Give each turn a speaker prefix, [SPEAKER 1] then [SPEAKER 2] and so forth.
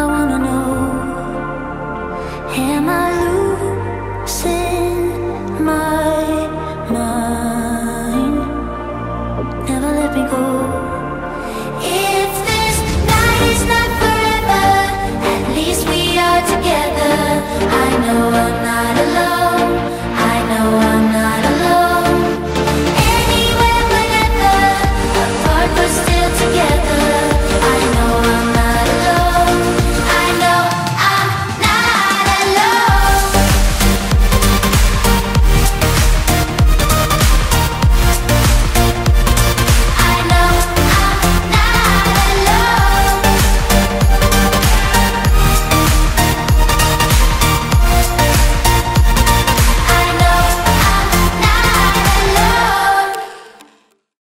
[SPEAKER 1] I wanna know Am I losing my mind? Never let me go